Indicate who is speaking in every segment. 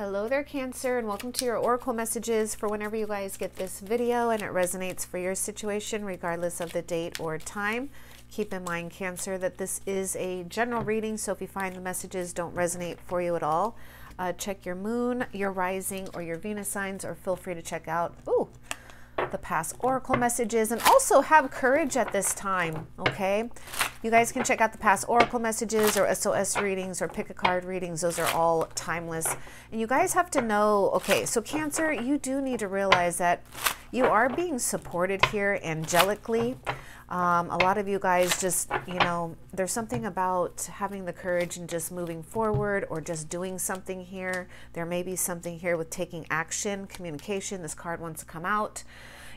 Speaker 1: Hello there, Cancer, and welcome to your Oracle messages for whenever you guys get this video and it resonates for your situation, regardless of the date or time. Keep in mind, Cancer, that this is a general reading, so if you find the messages don't resonate for you at all, uh, check your moon, your rising, or your Venus signs, or feel free to check out. Ooh, the past oracle messages and also have courage at this time okay you guys can check out the past oracle messages or sos readings or pick a card readings those are all timeless and you guys have to know okay so cancer you do need to realize that you are being supported here angelically um, a lot of you guys just, you know, there's something about having the courage and just moving forward or just doing something here. There may be something here with taking action, communication. This card wants to come out.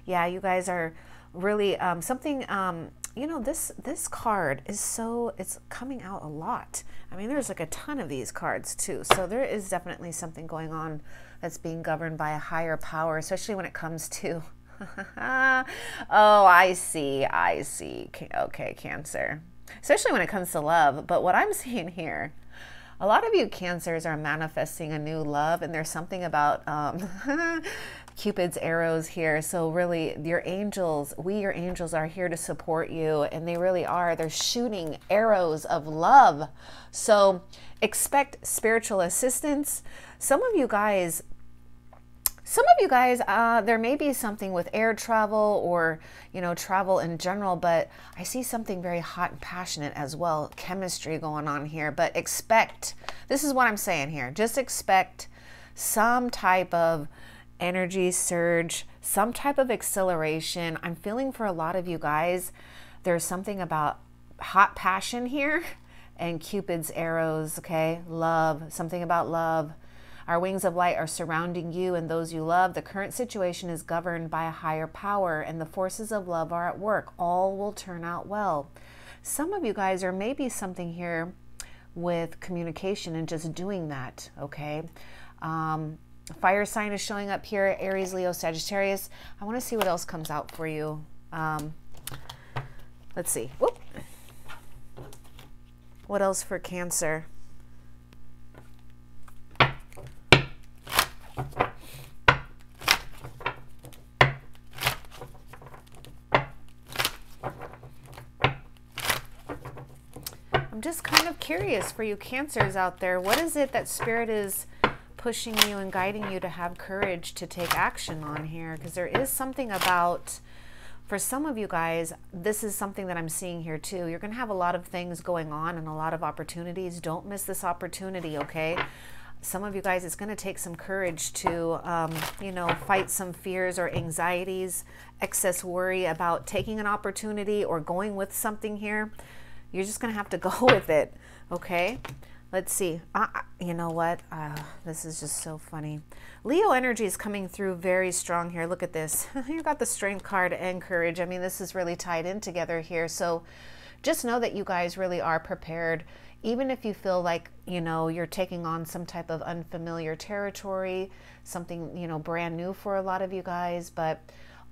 Speaker 1: Yeah, you guys are really um, something. Um, you know, this this card is so it's coming out a lot. I mean, there's like a ton of these cards too. So there is definitely something going on that's being governed by a higher power, especially when it comes to oh, I see. I see. Okay, Cancer. Especially when it comes to love. But what I'm seeing here, a lot of you Cancers are manifesting a new love, and there's something about um, Cupid's arrows here. So, really, your angels, we, your angels, are here to support you, and they really are. They're shooting arrows of love. So, expect spiritual assistance. Some of you guys some of you guys, uh, there may be something with air travel or, you know, travel in general, but I see something very hot and passionate as well, chemistry going on here. But expect, this is what I'm saying here, just expect some type of energy surge, some type of acceleration. I'm feeling for a lot of you guys, there's something about hot passion here and Cupid's arrows, okay? Love, something about love our wings of light are surrounding you and those you love. The current situation is governed by a higher power, and the forces of love are at work. All will turn out well. Some of you guys, or maybe something here with communication and just doing that, okay? Um, fire sign is showing up here Aries, Leo, Sagittarius. I want to see what else comes out for you. Um, let's see. Whoop. What else for Cancer? I'm just kind of curious for you cancers out there. What is it that spirit is pushing you and guiding you to have courage to take action on here? Because there is something about, for some of you guys, this is something that I'm seeing here too. You're going to have a lot of things going on and a lot of opportunities. Don't miss this opportunity, okay? some of you guys, it's going to take some courage to, um, you know, fight some fears or anxieties, excess worry about taking an opportunity or going with something here. You're just going to have to go with it, okay? Let's see. Uh, you know what? Uh, this is just so funny. Leo energy is coming through very strong here. Look at this. you got the strength card and courage. I mean, this is really tied in together here. So just know that you guys really are prepared even if you feel like you know you're taking on some type of unfamiliar territory something you know brand new for a lot of you guys but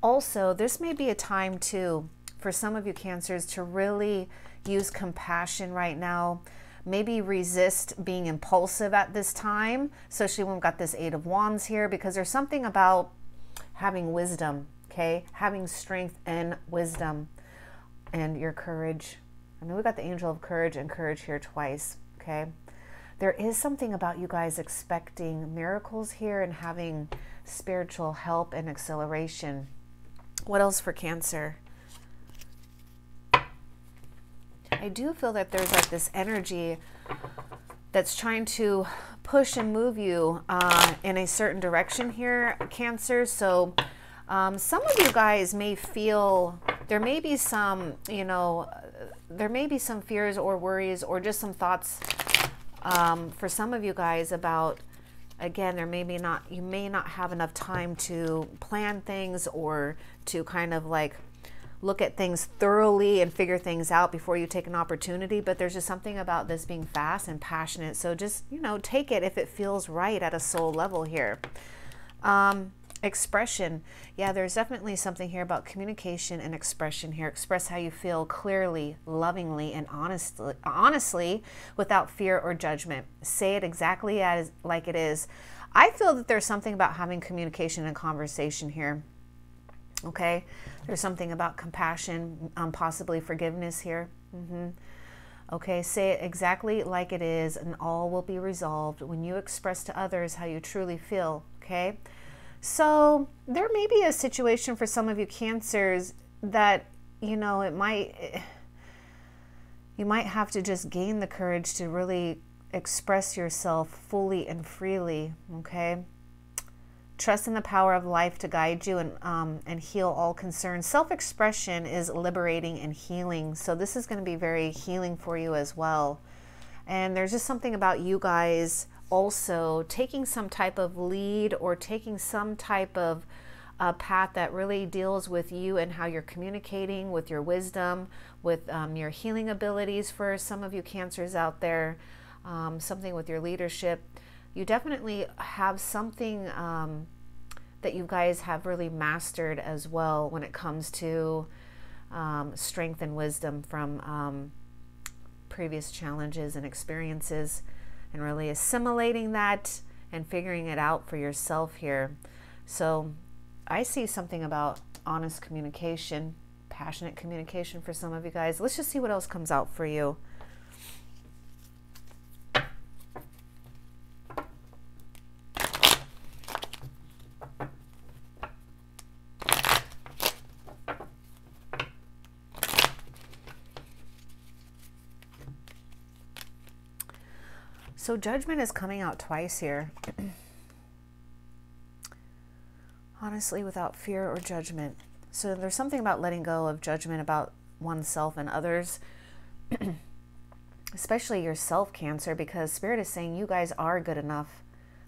Speaker 1: also this may be a time too for some of you cancers to really use compassion right now maybe resist being impulsive at this time especially when we've got this eight of wands here because there's something about having wisdom okay having strength and wisdom and your courage I mean, we've got the angel of courage and courage here twice, okay? There is something about you guys expecting miracles here and having spiritual help and acceleration. What else for Cancer? I do feel that there's like this energy that's trying to push and move you uh, in a certain direction here, Cancer. So um, some of you guys may feel there may be some, you know, there may be some fears or worries or just some thoughts um, for some of you guys about again there may be not you may not have enough time to plan things or to kind of like look at things thoroughly and figure things out before you take an opportunity but there's just something about this being fast and passionate so just you know take it if it feels right at a soul level here um, expression. Yeah, there's definitely something here about communication and expression here. Express how you feel clearly, lovingly, and honestly, honestly without fear or judgment. Say it exactly as like it is. I feel that there's something about having communication and conversation here. Okay, there's something about compassion, um, possibly forgiveness here. Mm-hmm. Okay, say it exactly like it is, and all will be resolved when you express to others how you truly feel. Okay, so there may be a situation for some of you cancers that, you know, it might, you might have to just gain the courage to really express yourself fully and freely, okay? Trust in the power of life to guide you and, um, and heal all concerns. Self expression is liberating and healing. So, this is going to be very healing for you as well. And there's just something about you guys also taking some type of lead or taking some type of uh, path that really deals with you and how you're communicating with your wisdom, with um, your healing abilities for some of you cancers out there, um, something with your leadership. You definitely have something um, that you guys have really mastered as well when it comes to um, strength and wisdom from um, previous challenges and experiences and really assimilating that and figuring it out for yourself here. So I see something about honest communication, passionate communication for some of you guys. Let's just see what else comes out for you. So judgment is coming out twice here. Honestly, without fear or judgment. So there's something about letting go of judgment about oneself and others, especially yourself, cancer, because Spirit is saying you guys are good enough.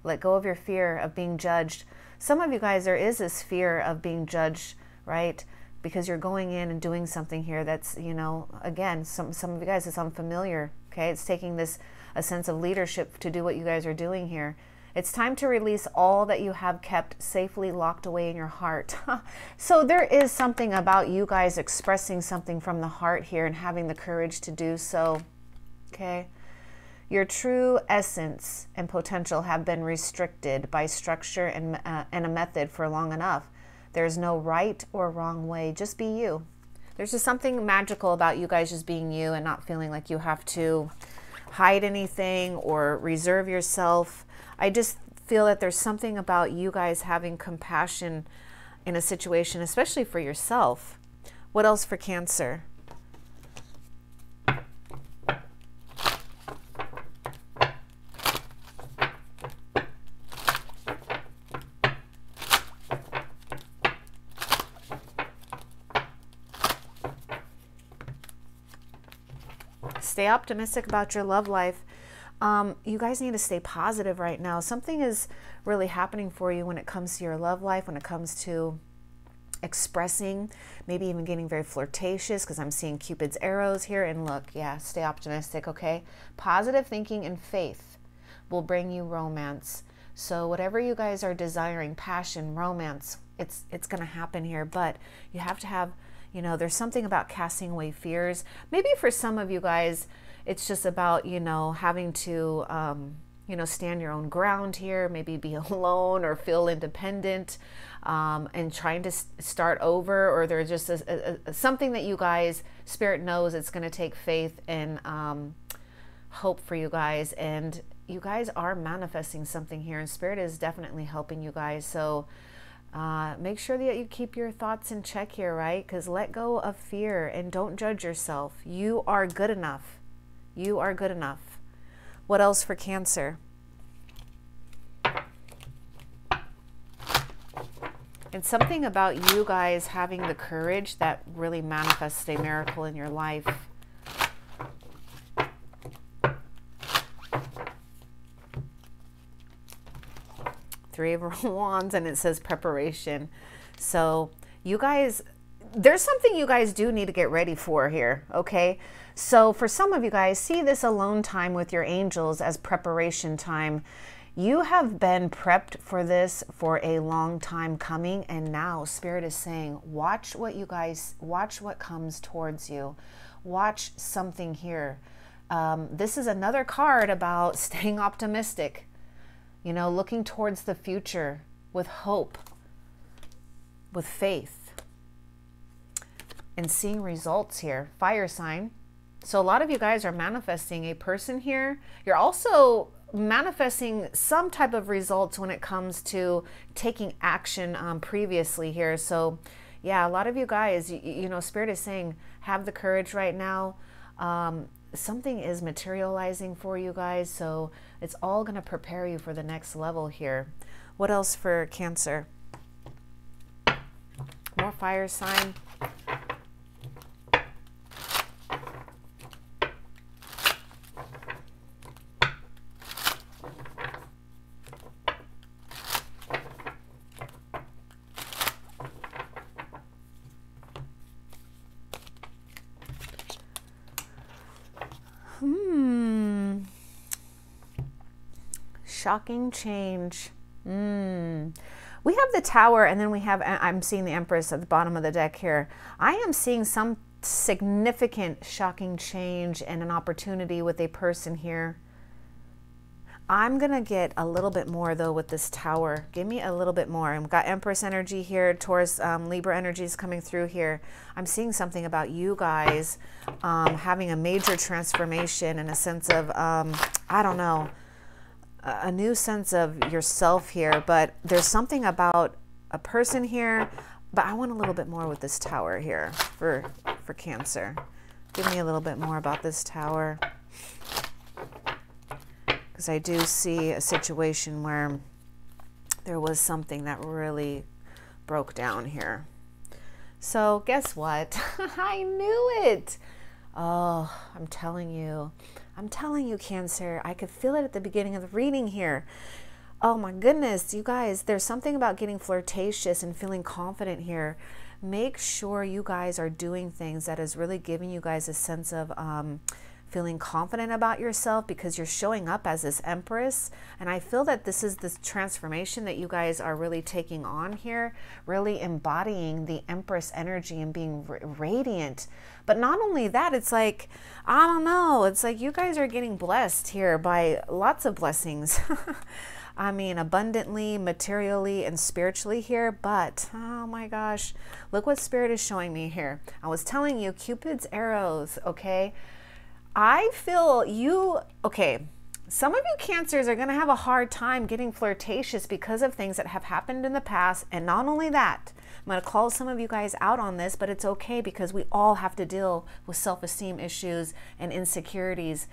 Speaker 1: Let go of your fear of being judged. Some of you guys, there is this fear of being judged, right? Because you're going in and doing something here that's, you know, again, some, some of you guys, it's unfamiliar, okay? It's taking this a sense of leadership to do what you guys are doing here. It's time to release all that you have kept safely locked away in your heart. so, there is something about you guys expressing something from the heart here and having the courage to do so. Okay? Your true essence and potential have been restricted by structure and, uh, and a method for long enough. There's no right or wrong way. Just be you. There's just something magical about you guys just being you and not feeling like you have to hide anything or reserve yourself. I just feel that there's something about you guys having compassion in a situation, especially for yourself. What else for Cancer? Stay optimistic about your love life. Um, you guys need to stay positive right now. Something is really happening for you when it comes to your love life, when it comes to expressing, maybe even getting very flirtatious because I'm seeing Cupid's arrows here. And look, yeah, stay optimistic, okay? Positive thinking and faith will bring you romance. So whatever you guys are desiring, passion, romance, it's it's going to happen here, but you have to have you know, there's something about casting away fears. Maybe for some of you guys, it's just about, you know, having to, um, you know, stand your own ground here, maybe be alone or feel independent um, and trying to start over, or there's just a, a, a, something that you guys, Spirit knows it's going to take faith and um, hope for you guys. And you guys are manifesting something here, and Spirit is definitely helping you guys. So, uh, make sure that you keep your thoughts in check here, right? Because let go of fear and don't judge yourself. You are good enough. You are good enough. What else for Cancer? And something about you guys having the courage that really manifests a miracle in your life. Three of Wands, and it says preparation. So, you guys, there's something you guys do need to get ready for here, okay? So, for some of you guys, see this alone time with your angels as preparation time. you have been prepped for this for a long time coming and now spirit is saying watch what you guys watch what comes towards you watch something here um, this is another card about staying optimistic you know looking towards the future with hope with faith and seeing results here fire sign so a lot of you guys are manifesting a person here you're also manifesting some type of results when it comes to taking action um, previously here. So, yeah, a lot of you guys, you, you, know, Spirit is saying, have the courage right now. Um, something is materializing for you guys. So, it's all going to prepare you for the next level here. What else for Cancer? More fire sign. Shocking change. Mm. We have the tower, and then we have, I'm seeing the Empress at the bottom of the deck here. I am seeing some significant shocking change and an opportunity with a person here. I'm going to get a little bit more, though, with this tower. Give me a little bit more. I've got Empress energy here. Taurus, um, Libra energy is coming through here. I'm seeing something about you guys um, having a major transformation in a sense of, um, I don't know, a new sense of yourself here, but there's something about a person here, but I want a little bit more with this tower here for, for Cancer. Give me a little bit more about this tower. Because I do see a situation where there was something that really broke down here. So guess what? I knew it. Oh, I'm telling you. I'm telling you, Cancer, I could feel it at the beginning of the reading here. Oh my goodness, you guys, there's something about getting flirtatious and feeling confident here. Make sure you guys are doing things that is really giving you guys a sense of um, feeling confident about yourself because you're showing up as this empress. And I feel that this is this transformation that you guys are really taking on here, really embodying the empress energy and being radiant. But not only that, it's like, I don't know, it's like you guys are getting blessed here by lots of blessings. I mean, abundantly, materially, and spiritually here. But oh my gosh, look what Spirit is showing me here. I was telling you, Cupid's arrows, okay? I feel you, okay, some of you cancers are going to have a hard time getting flirtatious because of things that have happened in the past. And not only that, I'm going to call some of you guys out on this, but it's okay because we all have to deal with self esteem issues and insecurities.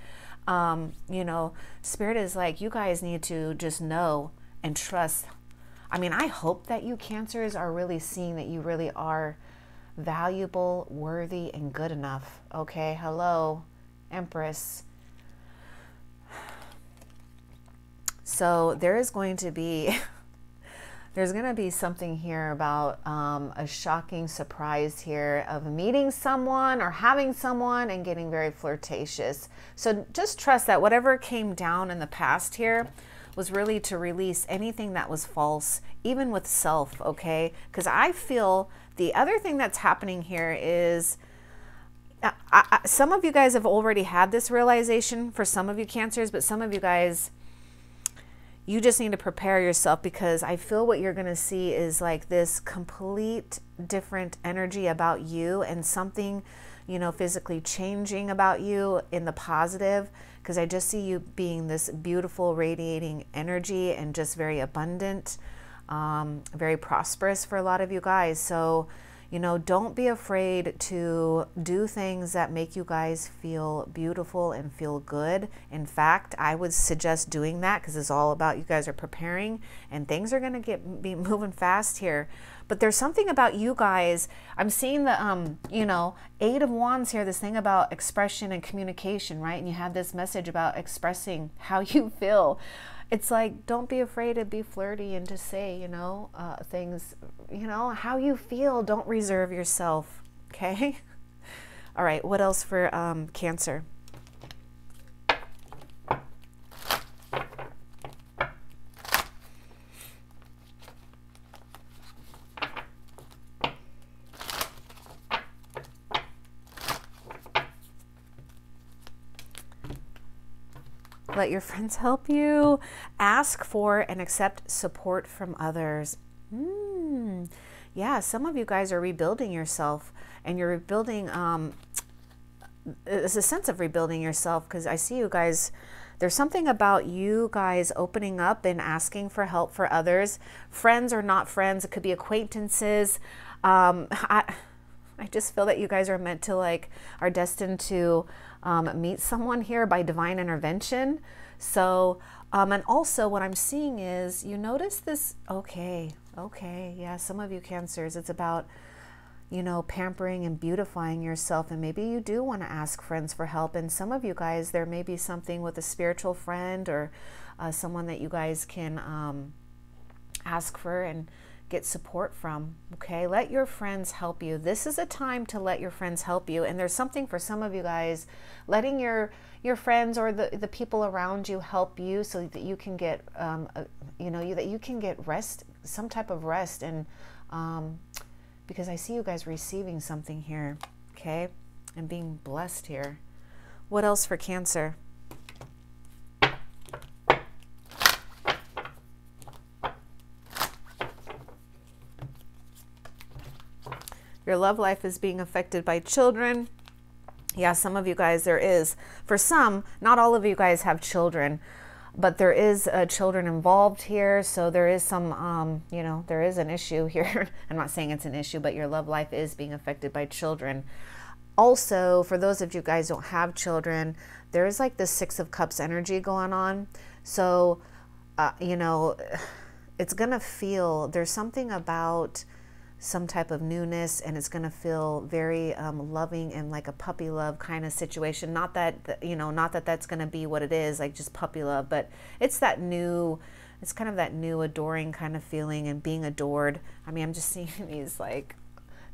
Speaker 1: Um, you know, Spirit is like, you guys need to just know and trust. I mean, I hope that you cancers are really seeing that you really are valuable, worthy, and good enough. Okay, hello. Empress. So there is going to be there's going to be something here about um, a shocking surprise here of meeting someone or having someone and getting very flirtatious. So just trust that whatever came down in the past here was really to release anything that was false, even with self, okay? Because I feel the other thing that's happening here is I, I, some of you guys have already had this realization for some of you cancers, but some of you guys, you just need to prepare yourself because I feel what you're going to see is like this complete different energy about you and something, you know, physically changing about you in the positive because I just see you being this beautiful radiating energy and just very abundant, um, very prosperous for a lot of you guys. So, you know, don't be afraid to do things that make you guys feel beautiful and feel good. In fact, I would suggest doing that because it's all about you guys are preparing and things are going to get be moving fast here. But there's something about you guys. I'm seeing the um, you know, 8 of wands here, this thing about expression and communication, right? And you have this message about expressing how you feel it's like don't be afraid to be flirty and to say you know uh, things you know how you feel don't reserve yourself okay all right what else for um, cancer Let your friends help you. Ask for and accept support from others. Mm. Yeah, some of you guys are rebuilding yourself and you're rebuilding, um, it's a sense of rebuilding yourself because I see you guys there's something about you guys opening up and asking for help for others, friends or not friends. It could be acquaintances. Um, I, I just feel that you guys are meant to like are destined to um, meet someone here by divine intervention. So, um, and also what I'm seeing is you notice this. Okay, okay, yeah. Some of you cancers, it's about you know, pampering and beautifying yourself. And maybe you do want to ask friends for help. And some of you guys, there may be something with a spiritual friend or uh, someone that you guys can um, ask for and get support from. Okay, let your friends help you. This is a time to let your friends help you. And there's something for some of you guys, letting your your friends or the, the people around you help you so that you can get um, a, you know you, that you can get rest some type of rest and um, because I see you guys receiving something here, okay? And being blessed here. What else for Cancer? Your love life is being affected by children. Yeah, some of you guys, there is. For some, not all of you guys have children but there is uh, children involved here so there is some um, you know there is an issue here i'm not saying it's an issue but your love life is being affected by children also for those of you guys don't have children there is like the six of cups energy going on so uh, you know it's gonna feel there's something about some type of newness and it's going to feel very um, loving and like a puppy love kind of situation. Not that you know not that that's going to be what it is like just puppy love but it's that new it's kind of that new adoring kind of feeling and being adored. I mean i'm just seeing these like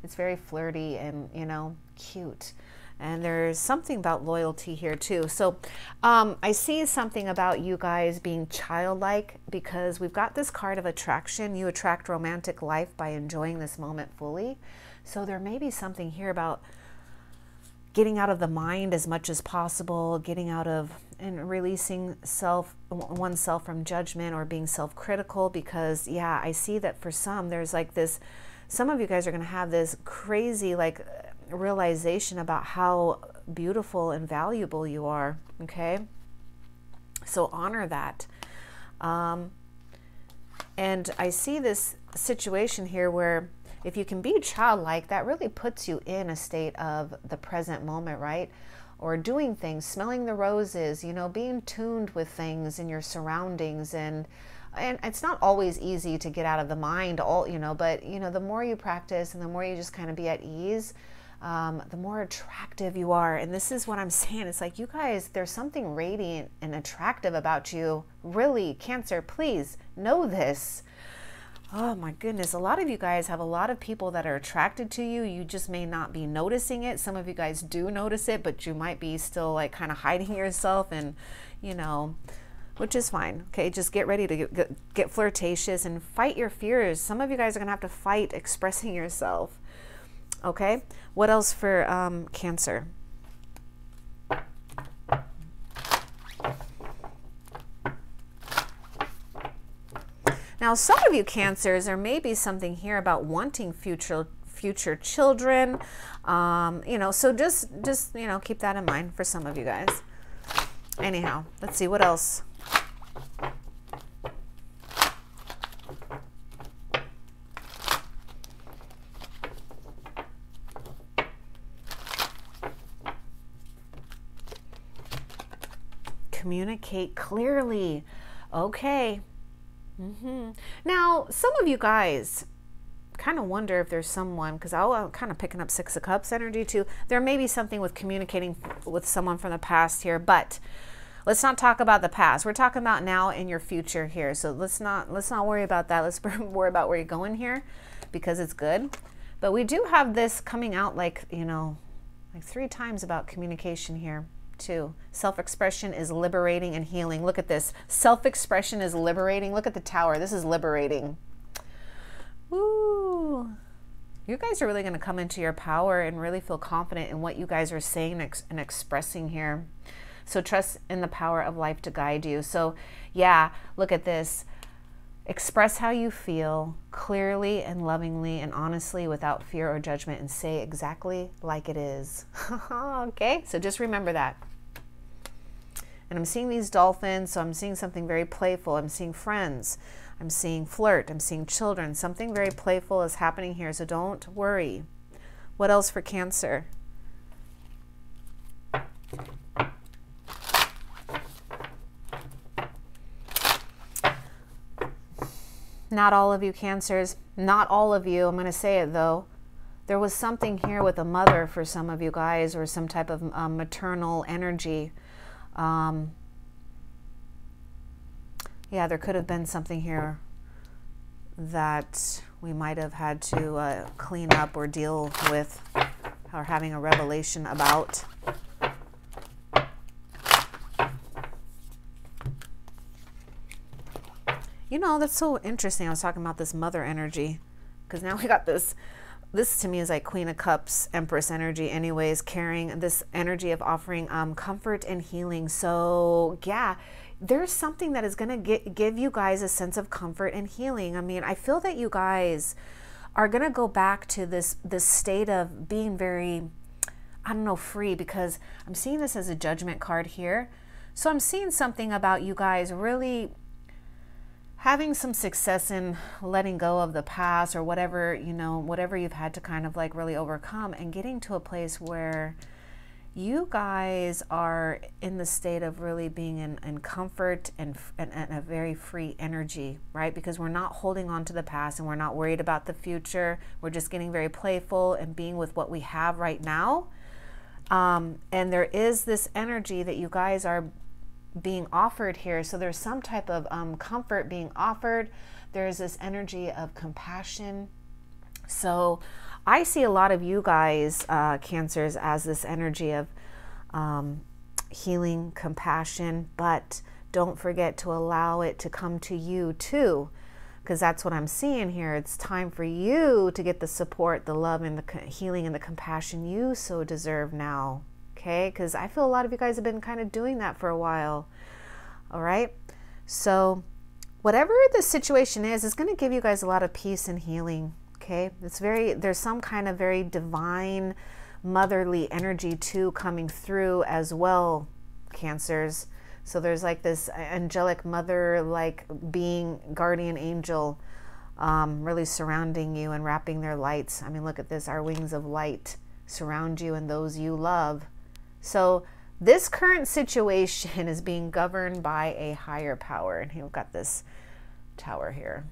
Speaker 1: it's very flirty and you know cute and there's something about loyalty here too. So um, I see something about you guys being childlike because we've got this card of attraction. You attract romantic life by enjoying this moment fully. So there may be something here about getting out of the mind as much as possible, getting out of and releasing self oneself from judgment or being self-critical because yeah, I see that for some there's like this some of you guys are going to have this crazy like realization about how beautiful and valuable you are. Okay. So honor that. Um, and I see this situation here where if you can be childlike, that really puts you in a state of the present moment, right? Or doing things, smelling the roses, you know, being tuned with things in your surroundings and and it's not always easy to get out of the mind all you know but you know the more you practice and the more you just kind of be at ease um, the more attractive you are. And this is what I'm saying. It's like, you guys, there's something radiant and attractive about you. Really, Cancer, please know this. Oh my goodness. A lot of you guys have a lot of people that are attracted to you. You just may not be noticing it. Some of you guys do notice it, but you might be still like kind of hiding yourself and, you know, which is fine. Okay, just get ready to get, get, flirtatious and fight your fears. Some of you guys are going to have to fight expressing yourself. Okay, what else for um, Cancer? Now, some of you Cancers, there may be something here about wanting future future children. Um, you know, so just just you know keep that in mind for some of you guys. Anyhow, let's see what else. Communicate clearly. Okay. Mm-hmm. Now, some of you guys kind of wonder if there's someone, because I'm kind of picking up Six of Cups energy too. There may be something with communicating with someone from the past here, but let's not talk about the past. We're talking about now and your future here. So let's not let's not worry about that. Let's worry about where you're going here because it's good. But we do have this coming out like, you know, like three times about communication here too. Self expression is liberating and healing. Look at this. Self expression is liberating. Look at the tower. This is liberating. Woo. You guys are really going to come into your power and really feel confident in what you guys are saying and expressing here. So trust in the power of life to guide you. So, yeah, look at this. Express how you feel clearly and lovingly and honestly without fear or judgment and say exactly like it is. okay? So just remember that. And I'm seeing these dolphins, so I'm seeing something very playful. I'm seeing friends. I'm seeing flirt. I'm seeing children. Something very playful is happening here, so don't worry. What else for Cancer? Not all of you cancers, not all of you, I'm going to say it though. There was something here with a mother for some of you guys or some type of um, maternal energy. Um, yeah, there could have been something here that we might have had to uh, clean up or deal with or having a revelation about. You know, that's so interesting. I was talking about this mother energy because now we got this. This to me is like Queen of Cups, Empress energy, anyways, carrying this energy of offering um, comfort and healing. So, yeah, there's something that is going to give you guys a sense of comfort and healing. I mean, I feel that you guys are going to go back to this this state of being very I don't know, free because I'm seeing this as a judgment card here. So I'm seeing something about you guys really having some success in letting go of the past or whatever, you know, whatever you've had to kind of like really overcome and getting to a place where you guys are in the state of really being in, in comfort and, and, and, a very free energy, right? Because we're not holding on to the past and we're not worried about the future. We're just getting very playful and being with what we have right now. Um, and there is this energy that you guys are being offered here. So there's some type of um, comfort being offered. There's this energy of compassion. So I see a lot of you guys, uh, Cancers, as this energy of um, healing, compassion, but don't forget to allow it to come to you too, because that's what I'm seeing here. It's time for you to get the support, the love, and the healing and the compassion you so deserve now okay? Because I feel a lot of you guys have been kind of doing that for a while, all right? So, whatever the situation is, it's going to give you guys a lot of peace and healing, okay? It's very, there's some kind of very divine, motherly energy too coming through as well, Cancers. So, there's like this angelic mother like being, guardian angel. Um, really surrounding you and wrapping their lights. I mean, look at this. Our wings of light surround you and those you love. So this current situation is being governed by a higher power. And you've got this tower here.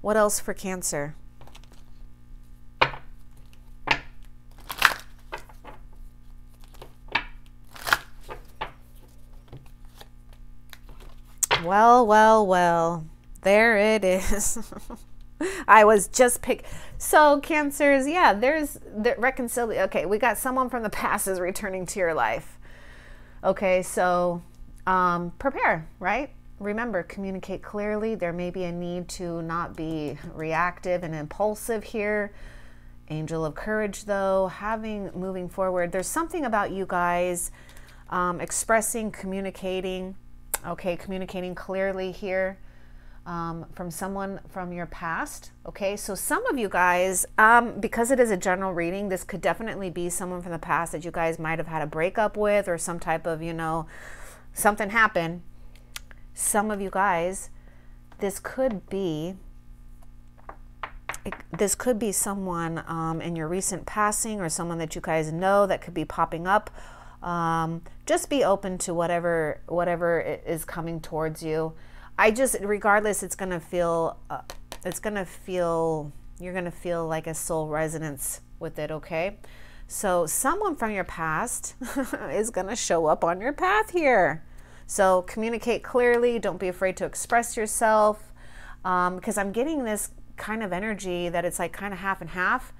Speaker 1: What else for Cancer? Well, well, well. There it is. I was just pick. So cancers, yeah, there's the reconciliation. Okay, we got someone from the past is returning to your life. Okay, so um, prepare, right? Remember, communicate clearly. There may be a need to not be reactive and impulsive here. Angel of courage, though, having moving forward. There's something about you guys um, expressing, communicating. Okay, communicating clearly here um, from someone from your past. Okay, so some of you guys, um, because it is a general reading, this could definitely be someone from the past that you guys might have had a breakup with or some type of, you know, something happened. Some of you guys, this could be. This could be someone um, in your recent passing or someone that you guys know that could be popping up. Um, just be open to whatever whatever is coming towards you. I just, regardless, it's gonna feel, uh, it's gonna feel, you're gonna feel like a soul resonance with it. Okay, so someone from your past is gonna show up on your path here. So communicate clearly. Don't be afraid to express yourself, because um, I'm getting this kind of energy that it's like kind of half and half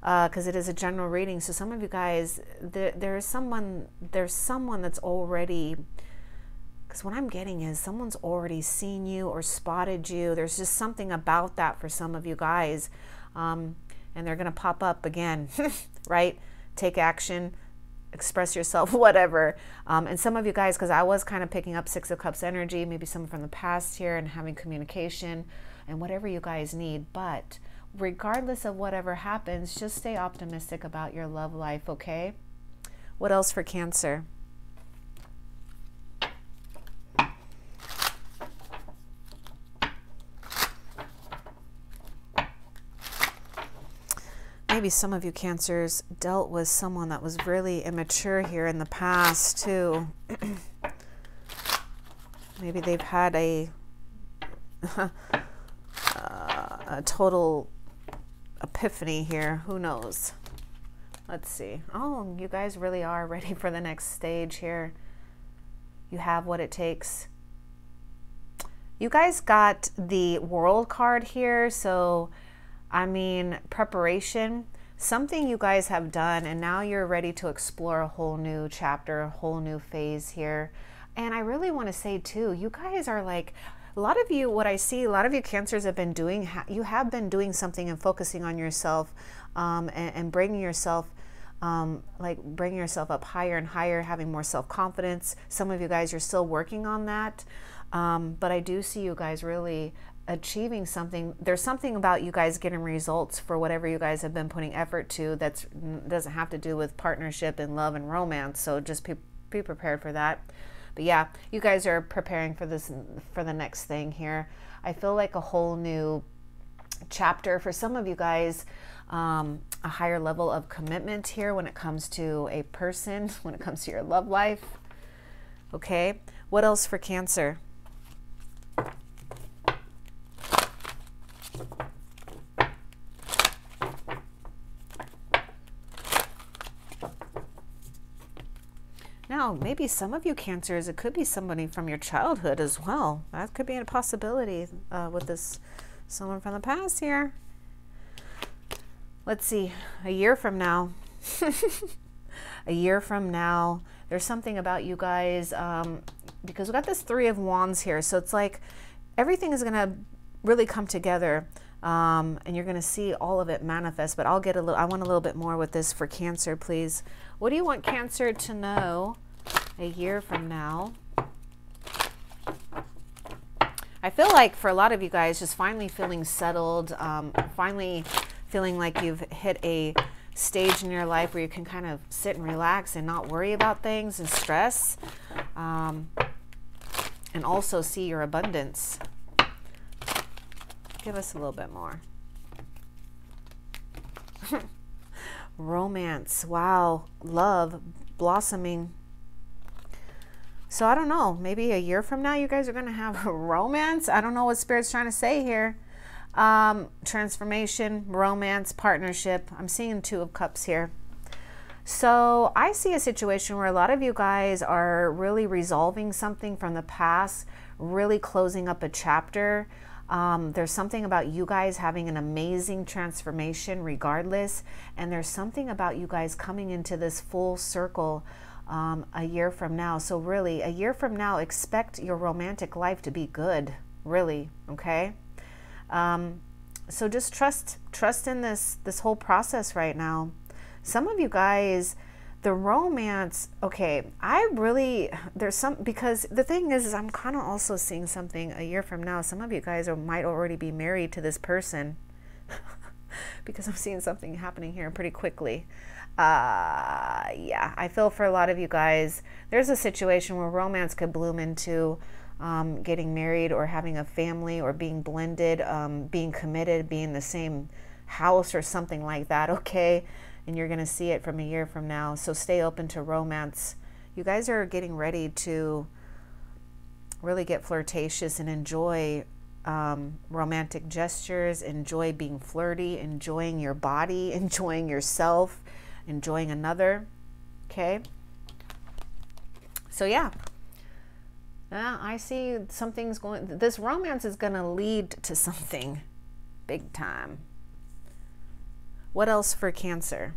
Speaker 1: because uh, it is a general reading. So some of you guys, there, there is someone, there's someone that's already because what I'm getting is someone's already seen you or spotted you. There's just something about that for some of you guys. Um, and they're going to pop up again, right? Take action, express yourself, whatever. Um, and some of you guys, because I was kind of picking up Six of Cups energy, maybe some from the past here, and having communication and whatever you guys need. But regardless of whatever happens, just stay optimistic about your love life, okay? What else for Cancer? Maybe some of you cancers dealt with someone that was really immature here in the past too. Maybe they've had a uh, a total epiphany here. Who knows? Let's see. Oh you guys really are ready for the next stage here. You have what it takes. You guys got the world card here so I mean, preparation, something you guys have done, and now you're ready to explore a whole new chapter, a whole new phase here. And I really want to say, too, you guys are like, a lot of you, what I see, a lot of you cancers have been doing, you have been doing something and focusing on yourself um, and, and, bringing yourself. Um, like bringing yourself up higher and higher, having more self confidence. Some of you guys are still working on that, um, but I do see you guys really achieving something there's something about you guys getting results for whatever you guys have been putting effort to that doesn't have to do with partnership and love and romance so just be, be prepared for that. But yeah you guys are preparing for this for the next thing here. I feel like a whole new chapter for some of you guys um, a higher level of commitment here when it comes to a person when it comes to your love life. Okay what else for cancer Now, maybe some of you cancers, it could be somebody from your childhood as well. That could be a possibility uh, with this someone from the past here. Let's see, a year from now, a year from now, there's something about you guys um, because we got this three of wands here. So it's like everything is going to really come together. Um, and you're going to see all of it manifest. But I'll get a little. I want a little bit more with this for Cancer, please. What do you want Cancer to know a year from now. I feel like for a lot of you guys, just finally feeling settled, um, finally feeling like you've hit a stage in your life where you can kind of sit and relax and not worry about things and stress. Um, and also see your abundance. Give us a little bit more. Romance. Wow. Love blossoming so I don't know, maybe a year from now, you guys are going to have romance. I don't know what Spirit's trying to say here. Um, transformation, romance, partnership. I'm seeing Two of Cups here. So I see a situation where a lot of you guys are really resolving something from the past, really closing up a chapter. Um, there's something about you guys having an amazing transformation regardless. And there's something about you guys coming into this full circle um, a year from now. So, really, a year from now, expect your romantic life to be good, really, okay? Um, so just trust trust in this this whole process right now. Some of you guys the romance okay i really there's some because the thing is, is i'm kind of also seeing something a year from now some of you guys are, might already be married to this person. Because i'm seeing something happening here pretty quickly. Uh, yeah, I feel for a lot of you guys, there's a situation where romance could bloom into um, getting married or having a family or being blended, um, being committed, being in the same house or something like that, okay? And you're going to see it from a year from now. So stay open to romance. You guys are getting ready to really get flirtatious and enjoy um, romantic gestures, enjoy being flirty, enjoying your body, enjoying yourself enjoying another. Okay. So, yeah. I see something's going, this romance is going to lead to something big time. What else for Cancer?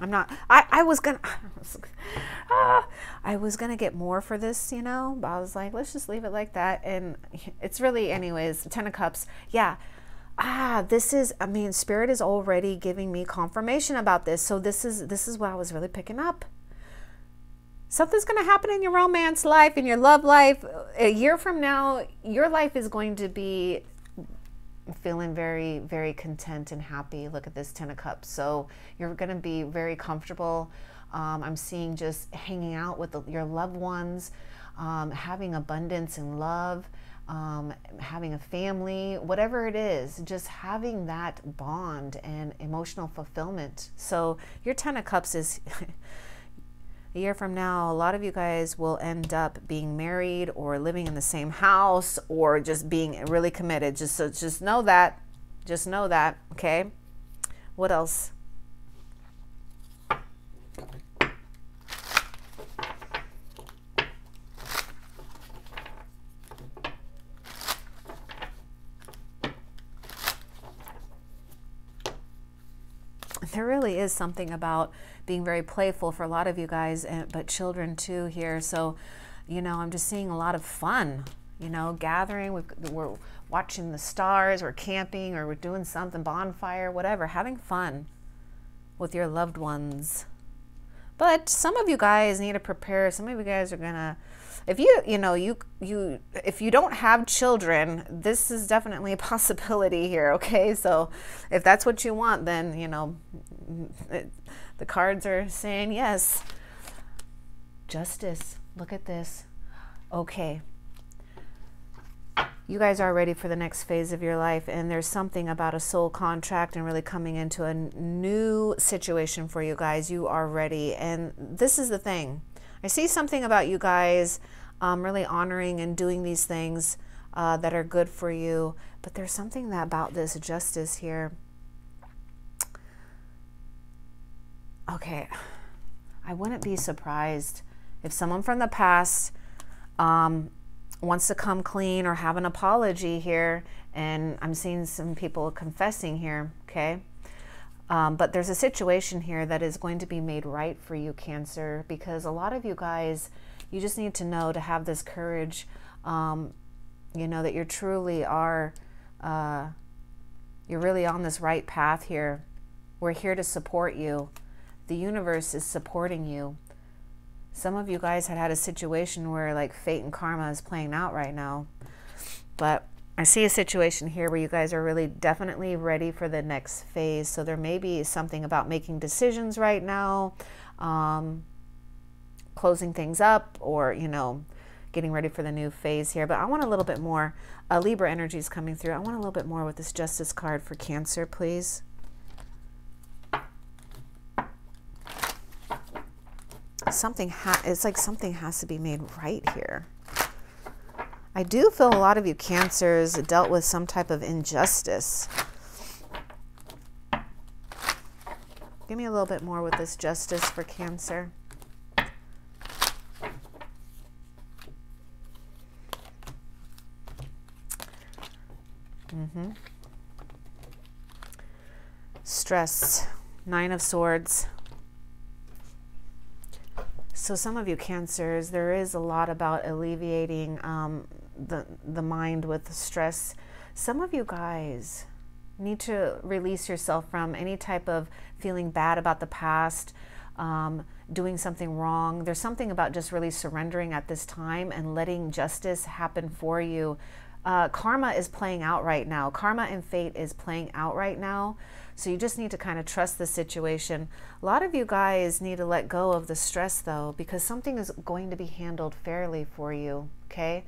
Speaker 1: I'm not, I, I was gonna, ah, I was to get more for this, you know, but I was like, let's just leave it like that. And it's really, anyways, Ten of Cups. Yeah. Ah, this is, I mean, Spirit is already giving me confirmation about this. So this is, this is what I was really picking up. Something's going to happen in your romance life, in your love life. A year from now, your life is going to be feeling very, very content and happy. Look at this Ten of Cups. So you're going to be very comfortable. Um, I'm seeing just hanging out with the, your loved ones, um, having abundance and love, um, having a family, whatever it is, just having that bond and emotional fulfillment. So your Ten of Cups is. a year from now, a lot of you guys will end up being married or living in the same house or just being really committed. Just so just know that. Just know that, okay? What else? There really is something about being very playful for a lot of you guys, and, but children too here. So, you know, I'm just seeing a lot of fun, you know, gathering. we are watching the stars, we're camping, or we're doing something, bonfire, whatever, having fun with your loved ones. But some of you guys need to prepare. Some of you guys are going to if you you know you you if you don't have children this is definitely a possibility here okay? So if that's what you want then you know it, the cards are saying yes. Justice look at this. Okay. You guys are ready for the next phase of your life and there's something about a soul contract and really coming into a new situation for you guys. You are ready and this is the thing I see something about you guys um, really honoring and doing these things uh, that are good for you. But there's something that about this justice here. Okay, I wouldn't be surprised if someone from the past um, wants to come clean or have an apology here. And I'm seeing some people confessing here, okay? Um, but there's a situation here that is going to be made right for you, Cancer, because a lot of you guys, you just need to know to have this courage, um, you know, that you truly are, uh, you're really on this right path here. We're here to support you. The universe is supporting you. Some of you guys had had a situation where like fate and karma is playing out right now. But I see a situation here where you guys are really definitely ready for the next phase. So there may be something about making decisions right now, um, closing things up, or, you know, getting ready for the new phase here. But I want a little bit more. Uh, Libra energy is coming through. I want a little bit more with this Justice card for Cancer, please. Something, ha it's like something has to be made right here. I do feel a lot of you cancers dealt with some type of injustice. Give me a little bit more with this justice for cancer. Mm-hmm. Stress, Nine of Swords. So some of you cancers, there is a lot about alleviating um, the, the mind with stress. Some of you guys need to release yourself from any type of feeling bad about the past, um, doing something wrong. There's something about just really surrendering at this time and letting justice happen for you. Uh, karma is playing out right now. Karma and fate is playing out right now. So you just need to kind of trust the situation. A lot of you guys need to let go of the stress though, because something is going to be handled fairly for you. Okay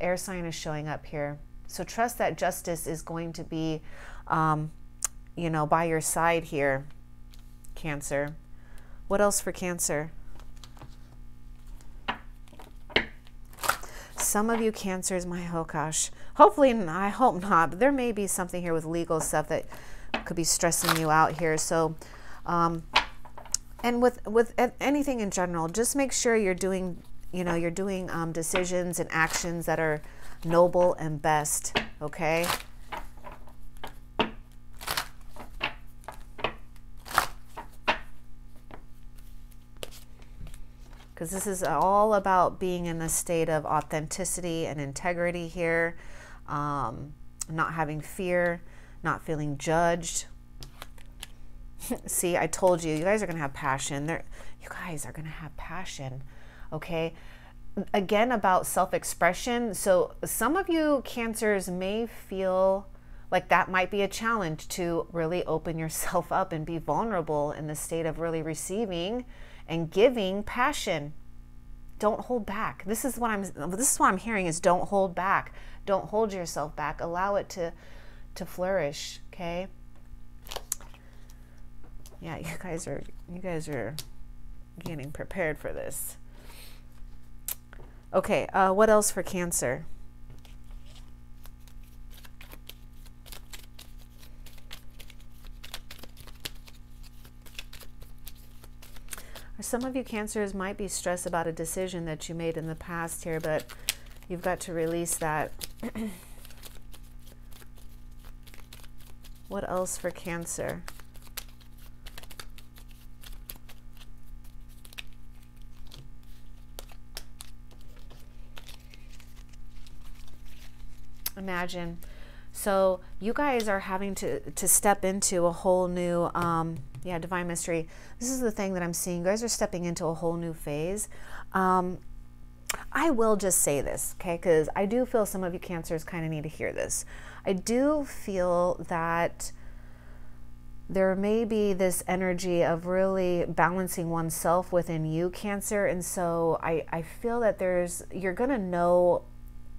Speaker 1: air sign is showing up here. So trust that justice is going to be, um, you know, by your side here, Cancer. What else for Cancer? Some of you Cancers, my gosh, hopefully, I hope not, but there may be something here with legal stuff that could be stressing you out here. So, um, and with with anything in general, just make sure you're doing you know, you're doing um, decisions and actions that are noble and best, okay? because this is all about being in a state of authenticity and integrity here, um, not having fear, not feeling judged. See, I told you, you guys are going to have passion. There, you guys are going to have passion. Okay. Again, about self expression. So, some of you cancers may feel like that might be a challenge to really open yourself up and be vulnerable in the state of really receiving and giving passion. Don't hold back. This is what I'm this is what I'm hearing is don't hold back. Don't hold yourself back. Allow it to to flourish, okay? Yeah, you guys are you guys are getting prepared for this. Okay, uh, what else for Cancer? Some of you cancers might be stressed about a decision that you made in the past here, but you've got to release that. what else for cancer? Imagine. So you guys are having to, to step into a whole new um, yeah, divine mystery. This is the thing that I'm seeing. You guys are stepping into a whole new phase. Um, I will just say this, okay, because I do feel some of you cancers kind of need to hear this. I do feel that there may be this energy of really balancing oneself within you, Cancer. And so I, I feel that there's, you're going to know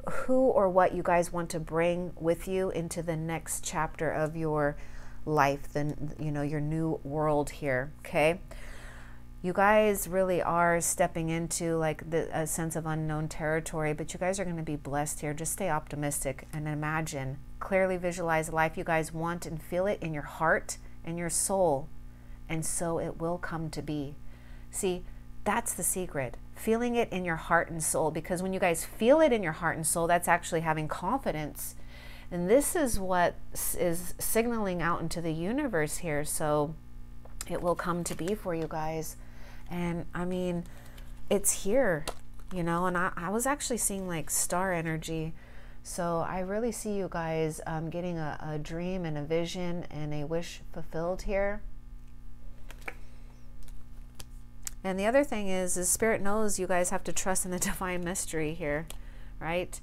Speaker 1: who or what you guys want to bring with you into the next chapter of your life, than you know, your new world here, okay? You guys really are stepping into like the, a sense of unknown territory, but you guys are going to be blessed here. Just stay optimistic and imagine, clearly visualize the life you guys want and feel it in your heart and your soul, and so it will come to be. See, that's the secret. Feeling it in your heart and soul, because when you guys feel it in your heart and soul, that's actually having confidence and this is what is signaling out into the universe here. So it will come to be for you guys. And I mean, it's here, you know, and I, I was actually seeing like star energy. So I really see you guys um, getting a, a dream and a vision and a wish fulfilled here. And the other thing is, is Spirit knows you guys have to trust in the divine mystery here, right?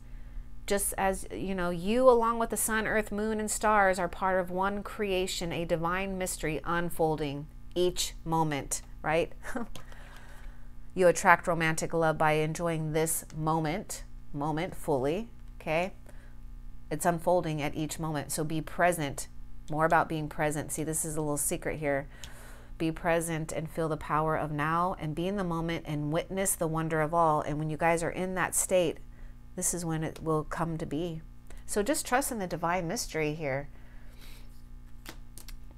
Speaker 1: just as you know you along with the sun earth moon and stars are part of one creation a divine mystery unfolding each moment right? You attract romantic love by enjoying this moment moment fully okay? It's unfolding at each moment. So be present. More about being present. See this is a little secret here be present and feel the power of now and be in the moment and witness the wonder of all and when you guys are in that state this is when it will come to be. So just trust in the divine mystery here.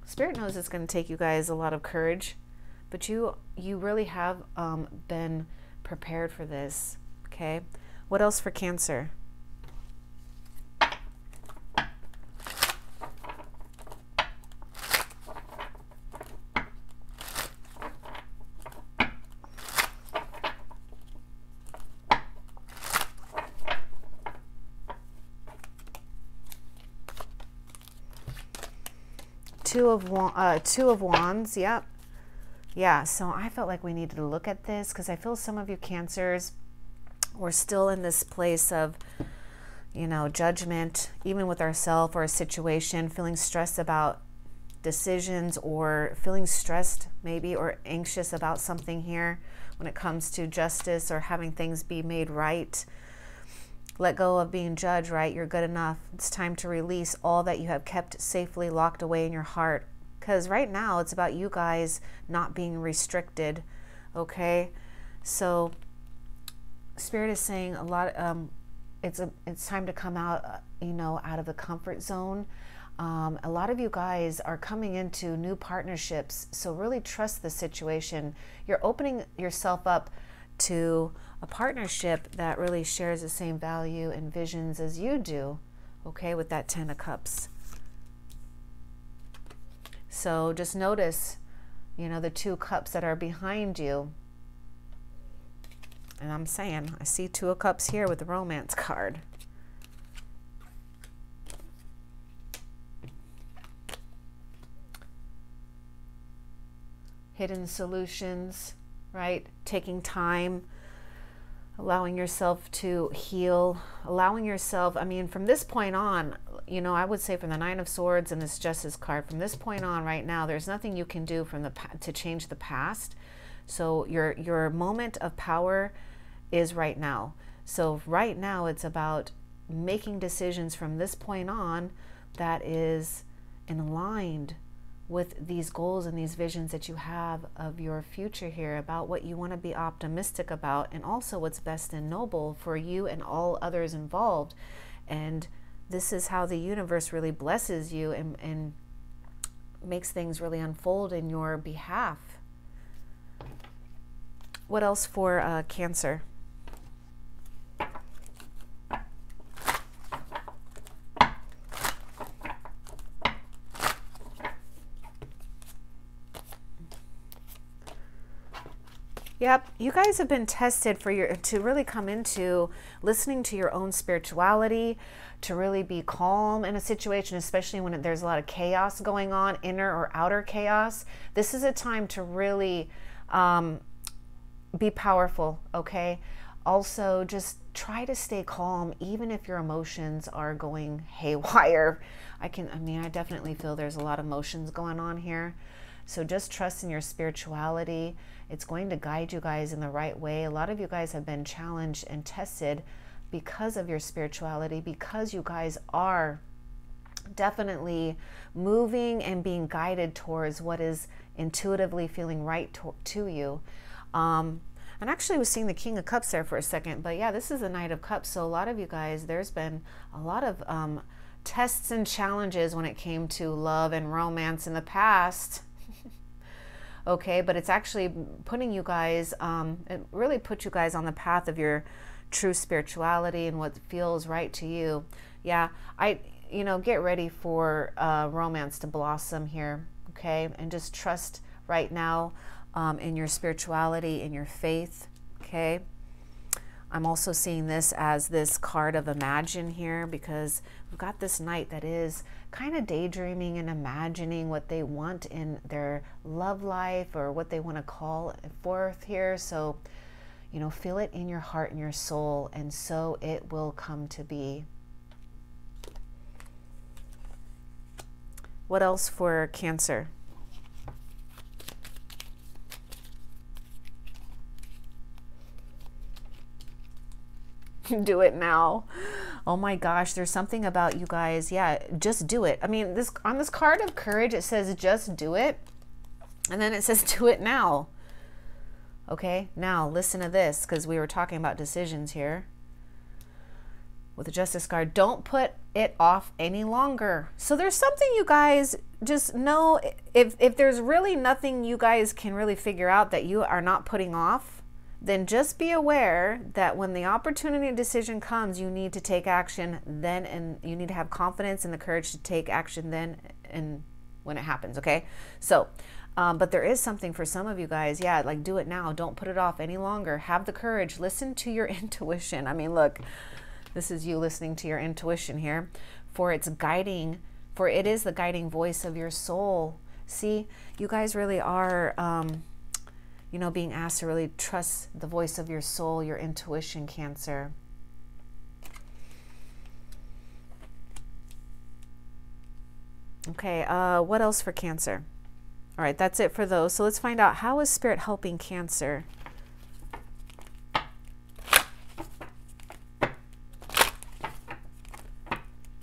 Speaker 1: Spirit knows it's going to take you guys a lot of courage, but you you really have um, been prepared for this. Okay. What else for Cancer? Two of uh, two of wands yep. Yeah so i felt like we needed to look at this because i feel some of you cancers we're still in this place of you know judgment even with ourselves or a situation feeling stressed about decisions or feeling stressed maybe or anxious about something here when it comes to justice or having things be made right let go of being judged, right? You're good enough. It's time to release all that you have kept safely locked away in your heart. Because right now it's about you guys not being restricted, okay? So, Spirit is saying a lot. Um, it's a it's time to come out, uh, you know, out of the comfort zone. Um, a lot of you guys are coming into new partnerships, so really trust the situation. You're opening yourself up to a partnership that really shares the same value and visions as you do, okay, with that Ten of Cups. So just notice, you know, the two cups that are behind you. And I'm saying, I see Two of Cups here with the Romance card. Hidden solutions, right? Taking time, allowing yourself to heal, allowing yourself, I mean, from this point on, you know, I would say from the Nine of Swords and this Justice card, from this point on right now, there's nothing you can do from the to change the past. So your your moment of power is right now. So right now it's about making decisions from this point on that is aligned with these goals and these visions that you have of your future here about what you want to be optimistic about and also what's best and noble for you and all others involved. And this is how the universe really blesses you and, and makes things really unfold in your behalf. What else for uh, cancer Yep, you guys have been tested for your to really come into listening to your own spirituality, to really be calm in a situation, especially when there's a lot of chaos going on, inner or outer chaos. This is a time to really um, be powerful. Okay. Also, just try to stay calm, even if your emotions are going haywire. I can, I mean, I definitely feel there's a lot of emotions going on here. So just trust in your spirituality. It's going to guide you guys in the right way. A lot of you guys have been challenged and tested because of your spirituality, because you guys are definitely moving and being guided towards what is intuitively feeling right to, to you. Um, and actually was seeing the King of Cups there for a second, but yeah, this is the Knight of Cups. So a lot of you guys, there's been a lot of um, tests and challenges when it came to love and romance in the past okay? But it's actually putting you guys, um, it really puts you guys on the path of your true spirituality and what feels right to you. Yeah, I, you know, get ready for uh, romance to blossom here, okay? And just trust right now um, in your spirituality, in your faith, okay? I'm also seeing this as this card of imagine here because we've got this knight that is kind of daydreaming and imagining what they want in their love life or what they want to call forth here. So, you know, feel it in your heart and your soul, and so it will come to be. What else for Cancer? do it now. Oh my gosh, there's something about you guys. Yeah, just do it. I mean, this on this card of courage it says just do it. And then it says do it now. Okay? Now, listen to this cuz we were talking about decisions here. With the justice card, don't put it off any longer. So there's something you guys just know if if there's really nothing you guys can really figure out that you are not putting off, then just be aware that when the opportunity decision comes, you need to take action then, and you need to have confidence and the courage to take action then and when it happens, okay? So, um, but there is something for some of you guys, yeah, like do it now. Don't put it off any longer. Have the courage. Listen to your intuition. I mean, look, this is you listening to your intuition here, for it's guiding, for it is the guiding voice of your soul. See, you guys really are. Um, you know, being asked to really trust the voice of your soul, your intuition, Cancer. Okay, uh, what else for Cancer? All right, that's it for those. So let's find out how is Spirit helping Cancer?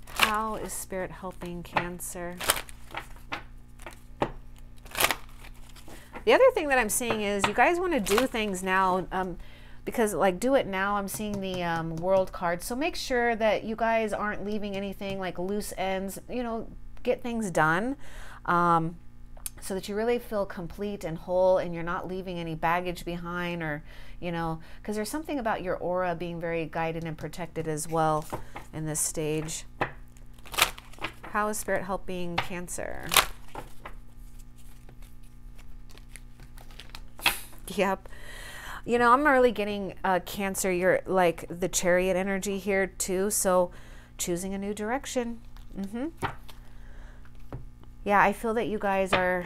Speaker 1: How is Spirit helping Cancer? The other thing that I'm seeing is you guys want to do things now um, because like do it now. I'm seeing the um, world card. So make sure that you guys aren't leaving anything like loose ends, you know, get things done. Um, so that you really feel complete and whole and you're not leaving any baggage behind or you know because there's something about your aura being very guided and protected as well in this stage how is spirit helping cancer Yep. you know, I'm really getting uh, Cancer, you're like the chariot energy here too. So choosing a new direction. Mm-hmm. Yeah, I feel that you guys are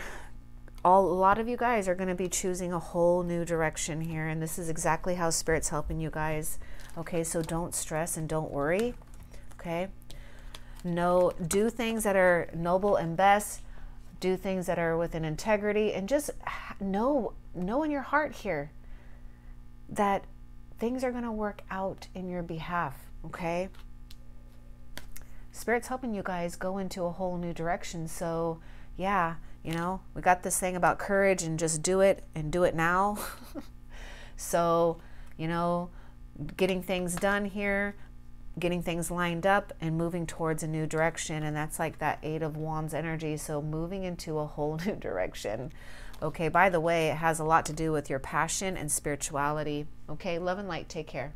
Speaker 1: all a lot of you guys are going to be choosing a whole new direction here and this is exactly how spirit's helping you guys okay so don't stress and don't worry okay no do things that are noble and best do things that are within integrity and just know know in your heart here that things are going to work out in your behalf okay spirit's helping you guys go into a whole new direction so yeah you know, we got this thing about courage and just do it and do it now. so, you know, getting things done here, getting things lined up and moving towards a new direction. And that's like that Eight of Wands energy. So, moving into a whole new direction. Okay, by the way, it has a lot to do with your passion and spirituality. Okay, love and light. Take care.